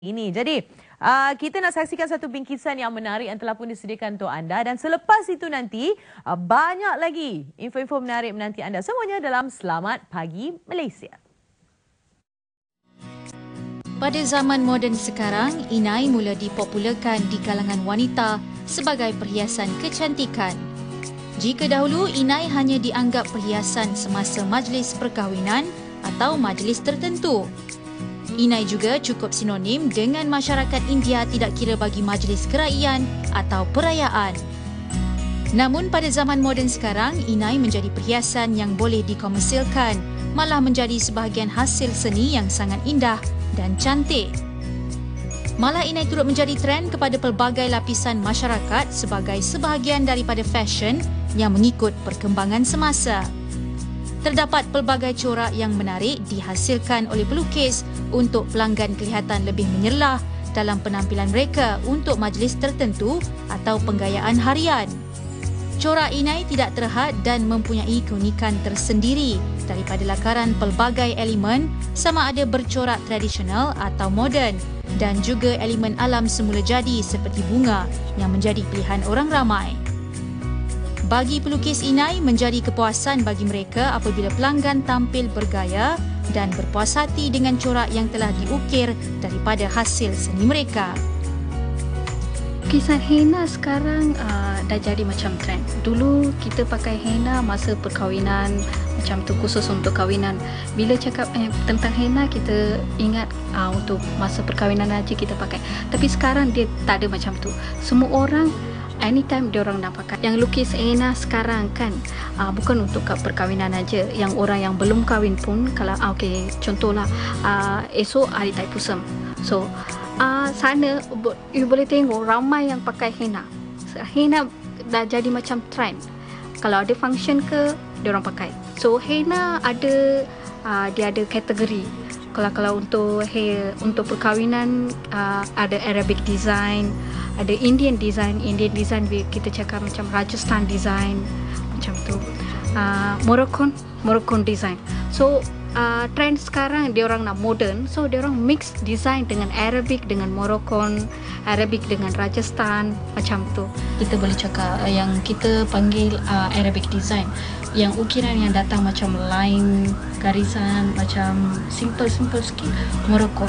ini. Jadi, uh, kita nak saksikan satu bingkisan yang menarik yang telah pun disediakan untuk anda dan selepas itu nanti uh, banyak lagi info-info menarik menanti anda semuanya dalam Selamat Pagi Malaysia. Pada zaman moden sekarang, inai mula dipopularkan di kalangan wanita sebagai perhiasan kecantikan. Jika dahulu inai hanya dianggap perhiasan semasa majlis perkahwinan atau majlis tertentu, Inai juga cukup sinonim dengan masyarakat India tidak kira bagi majlis kerajaan atau perayaan. Namun pada zaman moden sekarang, inai menjadi perhiasan yang boleh dikomersilkan, malah menjadi sebahagian hasil seni yang sangat indah dan cantik. Malah inai turut menjadi trend kepada pelbagai lapisan masyarakat sebagai sebahagian daripada fashion yang mengikut perkembangan semasa. Terdapat pelbagai corak yang menarik dihasilkan oleh pelukis untuk pelanggan kelihatan lebih menyerlah dalam penampilan mereka untuk majlis tertentu atau penggayaan harian. Corak inai tidak terhad dan mempunyai keunikan tersendiri daripada lakaran pelbagai elemen sama ada bercorak tradisional atau moden dan juga elemen alam semula jadi seperti bunga yang menjadi pilihan orang ramai. Bagi pelukis inai menjadi kepuasan bagi mereka apabila pelanggan tampil bergaya dan berpuas hati dengan corak yang telah diukir daripada hasil seni mereka. Lukisan henna sekarang uh, dah jadi macam trend. Dulu kita pakai henna masa perkahwinan macam tu khusus untuk kahwinan. Bila cakap eh, tentang henna kita ingat uh, untuk masa perkahwinan aja kita pakai. Tapi sekarang dia tak ada macam tu. Semua orang anytime dia orang nak pakai yang lukis henna sekarang kan uh, bukan untuk perkahwinan aja. Yang orang yang belum kahwin pun kalau uh, okey contohlah uh, esok hari taipusam so uh, sana you boleh tengok ramai yang pakai henna. Henna dah jadi macam trend. Kalau ada function ke dia orang pakai. So henna ada uh, dia ada kategori kalau kalau untuk hair untuk perkahwinan uh, ada Arabic design ada Indian design. Indian design kita cakap macam Rajasthan design macam tu. Uh, Moroccan Moroccan design. So uh, trend sekarang dia orang nak modern. So dia orang mix design dengan Arabic dengan Moroccan Arabic dengan Rajasthan macam tu. Kita boleh cakap uh, yang kita panggil uh, Arabic design. Yang ukiran yang datang macam line garisan macam simple simple sikit Morocco